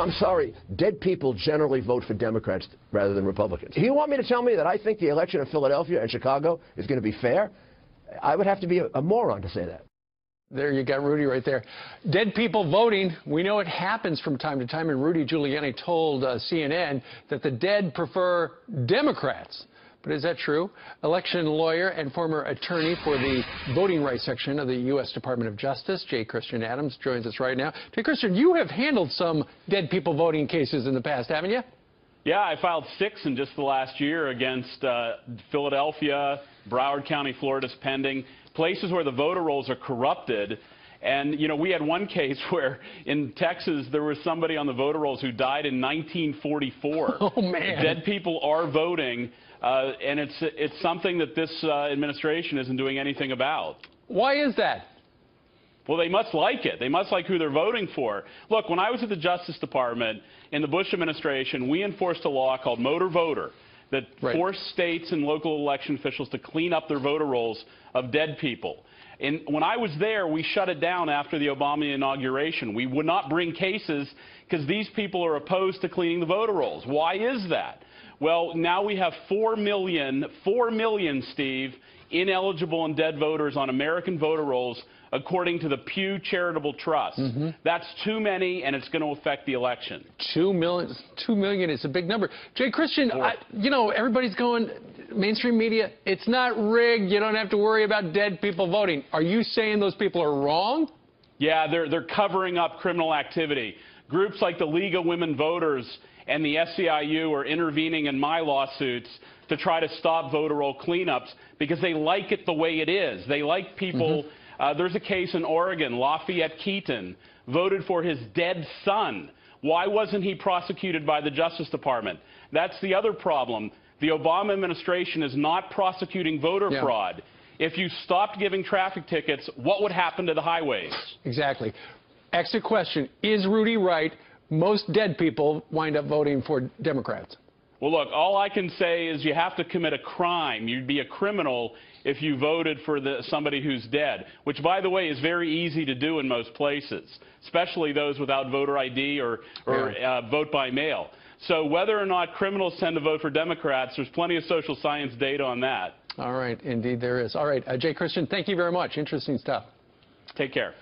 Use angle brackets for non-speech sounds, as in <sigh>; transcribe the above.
I'm sorry, dead people generally vote for Democrats rather than Republicans. You want me to tell me that I think the election in Philadelphia and Chicago is going to be fair? I would have to be a, a moron to say that. There you got Rudy right there. Dead people voting. We know it happens from time to time, and Rudy Giuliani told uh, CNN that the dead prefer Democrats. But is that true? Election lawyer and former attorney for the voting rights section of the U.S. Department of Justice, J. Christian Adams, joins us right now. J. Christian, you have handled some dead people voting cases in the past, haven't you? Yeah, I filed six in just the last year against uh, Philadelphia, Broward County, Florida's pending, places where the voter rolls are corrupted. And, you know, we had one case <laughs> where in Texas there was somebody on the voter rolls who died in 1944. <laughs> Oh, man. Dead people are voting. Uh, and it's, it's something that this uh, administration isn't doing anything about. Why is that? Well, they must like it. They must like who they're voting for. Look, when I was at the Justice Department in the Bush administration, we enforced a law called Motor Voter that right. forced states and local election officials to clean up their voter rolls of dead people. And when I was there, we shut it down after the Obama inauguration. We would not bring cases because these people are opposed to cleaning the voter rolls. Why is that? Well, now we have 4 million, 4 million, Steve, ineligible and dead voters on American voter rolls, according to the Pew Charitable Trust. Mm -hmm. That's too many, and it's going to affect the election. Two million, two million is a big number. J. Christian, I, you know, everybody's going, mainstream media, it's not rigged. You don't have to worry about dead people voting. Are you saying those people are wrong? Yeah, they're, they're covering up criminal activity. Groups like the League of Women Voters and the SEIU are intervening in my lawsuits to try to stop voter roll cleanups because they like it the way it is. They like people. Mm -hmm. uh, there's a case in Oregon, Lafayette Keaton voted for his dead son. Why wasn't he prosecuted by the Justice Department? That's the other problem. The Obama administration is not prosecuting voter yeah. fraud. If you stopped giving traffic tickets, what would happen to the highways? Exactly. Exit question Is Rudy right? most dead people wind up voting for Democrats. Well, look, all I can say is you have to commit a crime. You'd be a criminal if you voted for the, somebody who's dead, which, by the way, is very easy to do in most places, especially those without voter ID or, or yeah. uh, vote by mail. So whether or not criminals tend to vote for Democrats, there's plenty of social science data on that. All right, indeed there is. All right, uh, J. Christian, thank you very much. Interesting stuff. Take care.